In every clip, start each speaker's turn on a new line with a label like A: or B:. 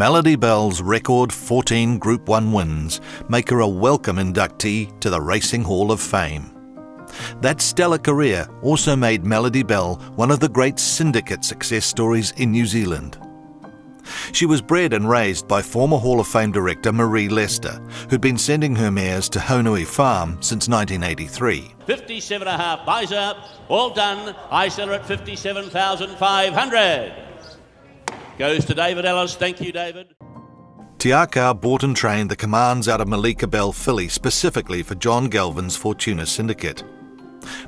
A: Melody Belle's record 14 Group 1 wins make her a welcome inductee to the Racing Hall of Fame. That stellar career also made Melody Belle one of the great syndicate success stories in New Zealand. She was bred and raised by former Hall of Fame director Marie Lester, who'd been sending her mares to Haunui Farm since 1983.
B: 57 and a half, buys up, all done. I sell her at 57,500. Goes to David Ellis. Thank you, David.
A: Te Akau bought and trained the commands out of Meleka Belle filly specifically for John Galvin's Fortuna Syndicate.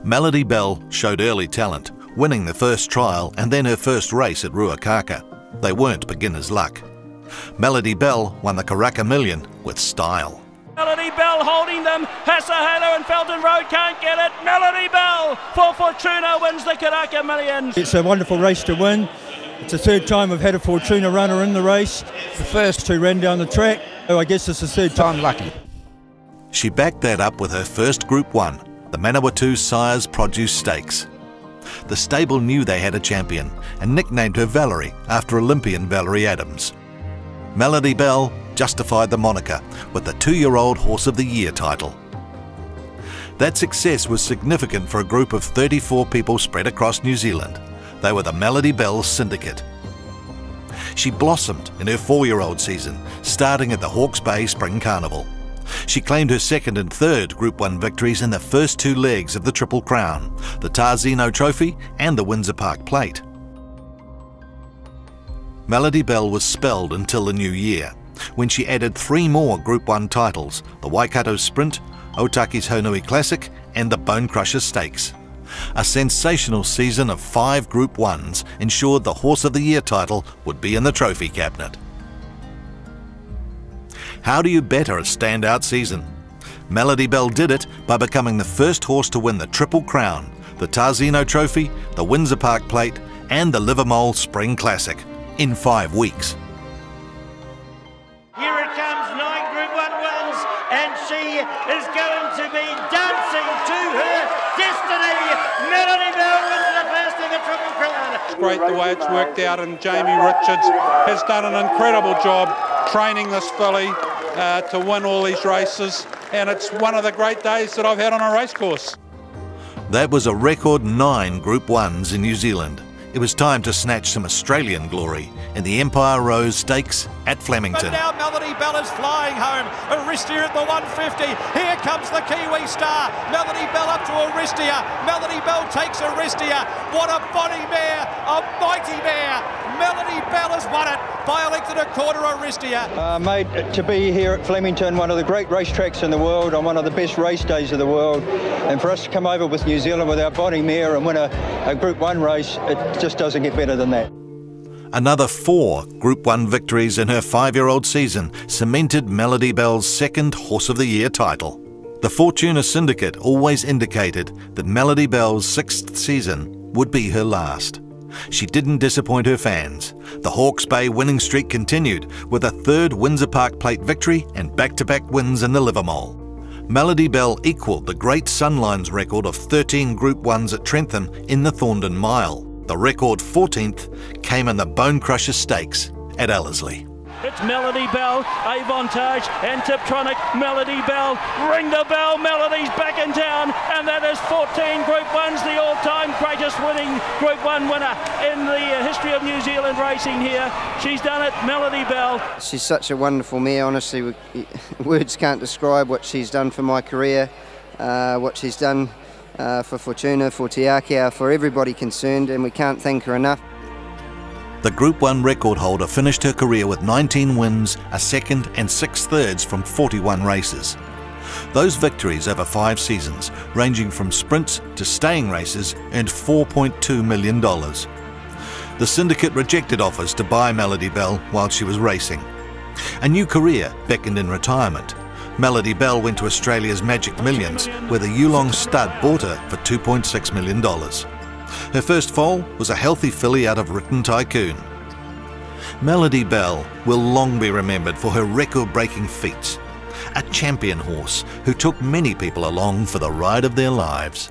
A: Melody Belle showed early talent, winning the first trial and then her first race at Ruakaka. They weren't beginner's luck. Melody Belle won the Karaka Million with style.
C: Melody Belle holding them. Hasahalo and Felton Road can't get it. Melody Belle for Fortuna wins the Karaka Million.
D: It's a wonderful race to win. It's the third time we've had a Fortuna runner in the race. The first two ran down the track. Oh, I guess it's the third time lucky.
A: She backed that up with her first Group 1, the Manawatu Sires Produce Stakes. The stable knew they had a champion and nicknamed her Valerie after Olympian Valerie Adams. Melody Belle justified the moniker with the two-year-old Horse of the Year title. That success was significant for a group of 34 people spread across New Zealand. They were the Melody Belle Syndicate. She blossomed in her four-year-old season, starting at the Hawke's Bay Spring Carnival. She claimed her second and third Group 1 victories in the first two legs of the Triple Crown, the Tarzino Trophy and the Windsor Park Plate. Melody Belle was spelled until the new year, when she added three more Group 1 titles, the Waikato Sprint, Otaki's Haunui Classic and the Bonecrusher Stakes. A sensational season of five Group 1s ensured the Horse of the Year title would be in the trophy cabinet. How do you better a standout season? Melody Belle did it by becoming the first horse to win the Triple Crown, the Tarzino Trophy, the Windsor Park Plate, and the Livamol Spring Classic in five weeks.
E: Here it comes, nine Group 1 wins, and she is going to be dancing to her destiny. Melody Belle wins the first in the Triple Crown.
F: Great the way it's worked out, and Jamie Richards has done an incredible job training this filly uh, to win all these races, and it's one of the great days that I've had on a racecourse.
A: That was a record nine Group 1s in New Zealand. It was time to snatch some Australian glory in the Empire Rose Stakes at Flemington.
G: But now Melody Belle is flying home. Aristia at the 150. Here comes the Kiwi star. Melody Belle up to Aristia. Melody Belle takes Aristia. What a body mare. A mighty mare. Melody Belle has won it by a length and a quarter Aristia.
D: Uh, mate, to be here at Flemington, one of the great racetracks in the world, on one of the best race days of the world, and for us to come over with New Zealand with our body mare and win a, a Group 1 race, it just doesn't get better than that.
A: Another four Group 1 victories in her five-year-old season cemented Melody Belle's second Horse of the Year title. The Fortuna Syndicate always indicated that Melody Belle's sixth season would be her last. She didn't disappoint her fans. The Hawke's Bay winning streak continued with a third Windsor Park Plate victory and back-to-back wins in the Livamol. Melody Belle equalled the Great Sunline's record of 13 Group 1s at Trentham in the Thorndon Mile. The record 14th came in the Bonecrusher Stakes at Ellerslie.
C: It's Melody Belle, Avantage and Tiptronic. Melody Belle, ring the bell. Melody's back in town, and that is 14 Group 1s, the all-time greatest winning Group 1 winner in the history of New Zealand racing here. She's done it, Melody Belle.
H: She's such a wonderful mare, honestly. Words can't describe what she's done for my career, uh, what she's done uh, for Fortuna, for Te Akau, for everybody concerned, and we can't thank her enough.
A: The Group 1 record holder finished her career with 19 wins, a second and six thirds from 41 races. Those victories over five seasons, ranging from sprints to staying races, earned $4.2 million. The syndicate rejected offers to buy Melody Belle while she was racing. A new career beckoned in retirement. Melody Belle went to Australia's Magic Millions, where the Yulong stud bought her for $2.6 million. Her first foal was a healthy filly out of Written Tycoon. Melody Belle will long be remembered for her record-breaking feats. A champion horse who took many people along for the ride of their lives.